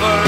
forever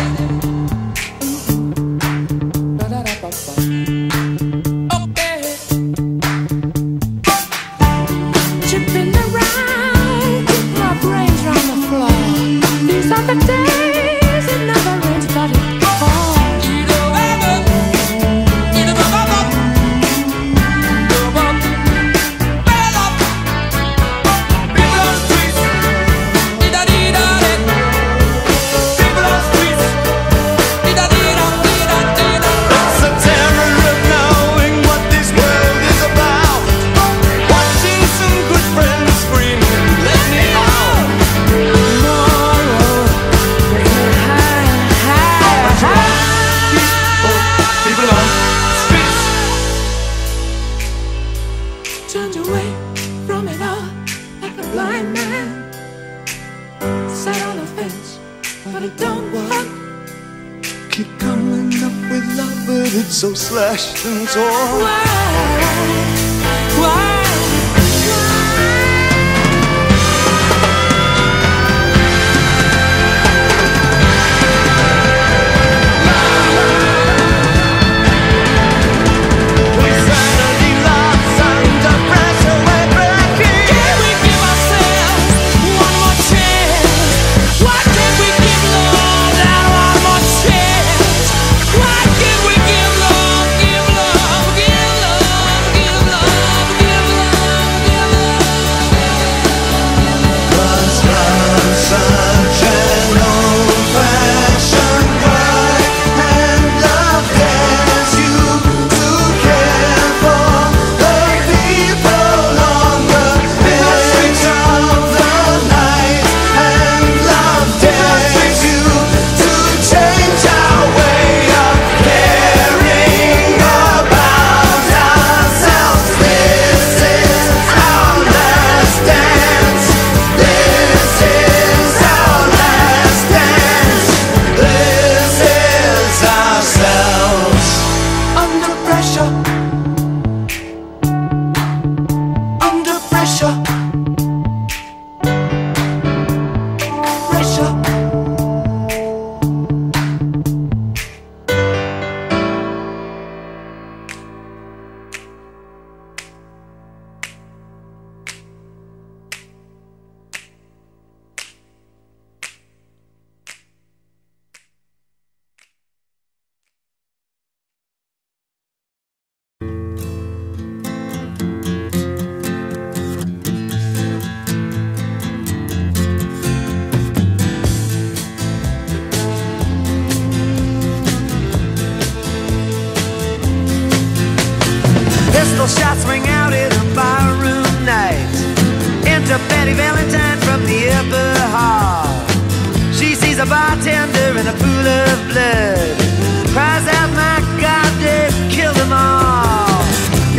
Hep turned away from it all like a blind man. Sat on the fence, but it don't work. Keep coming up with love, but it's so slashed and torn. Why?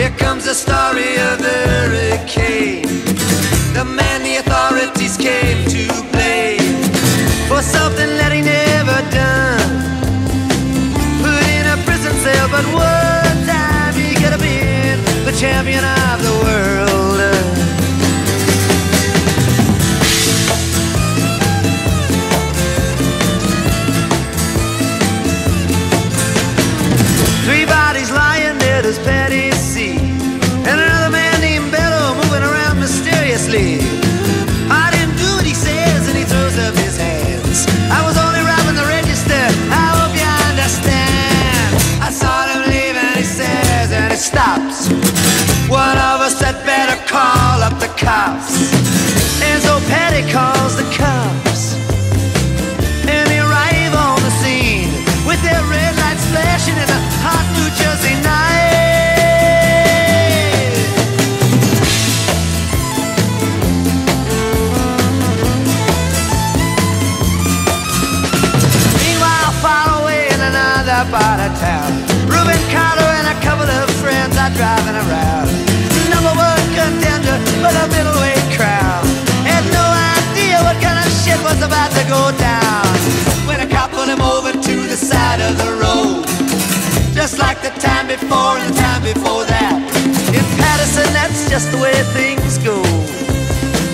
Here comes cops and so petticoats. like the time before and the time before that. In Paterson, that's just the way things go.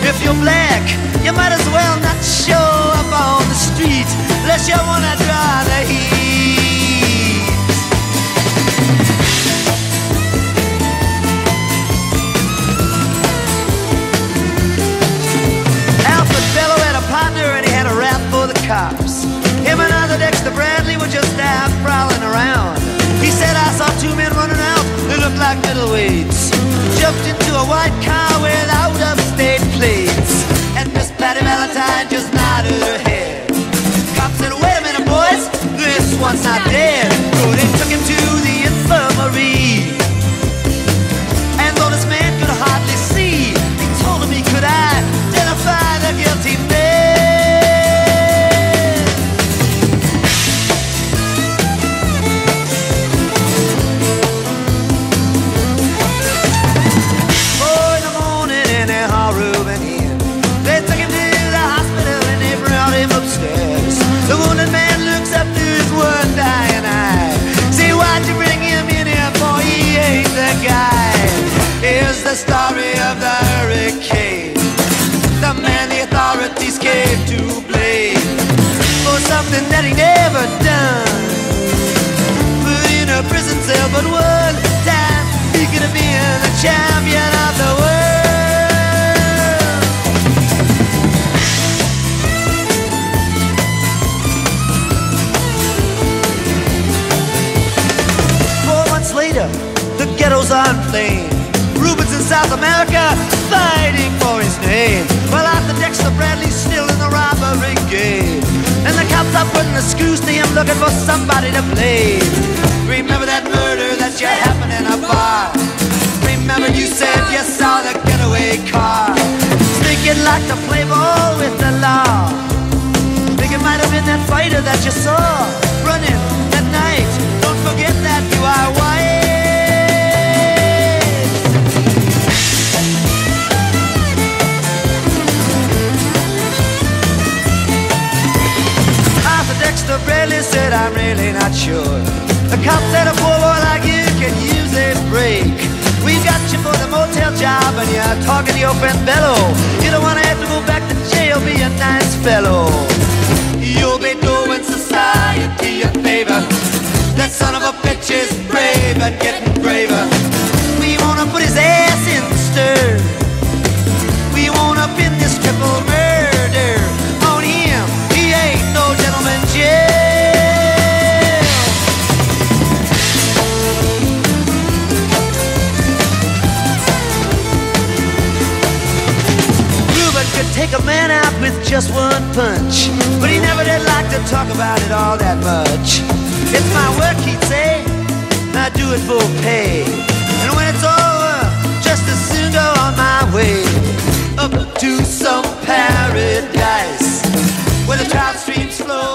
If you're black, you might as well not show up on the street unless you want. That he never done. Put in a prison cell, but one time he could have been the champion of the world. Four months later, the ghetto's on flame. Rubin's in South America fighting for his name. The screws to him looking for somebody to blame. Remember that murder that you happened in a bar. Remember you said you saw the getaway car. Think you'd like to play ball with the law. Think it might have been that fighter that you saw running not sure. The cop said a poor boy like you can use a break. We got you for the motel job and you're talking to your friend Bello. You don't wanna have to go back to jail, be a nice fellow. You'll be doing society a favor. That son of a bitch is brave and getting could take a man out with just one punch. But he never did like to talk about it all that much. It's my work, he'd say, I do it for pay. And when it's over, just as soon go on my way. Up to some paradise where the trout streams flow.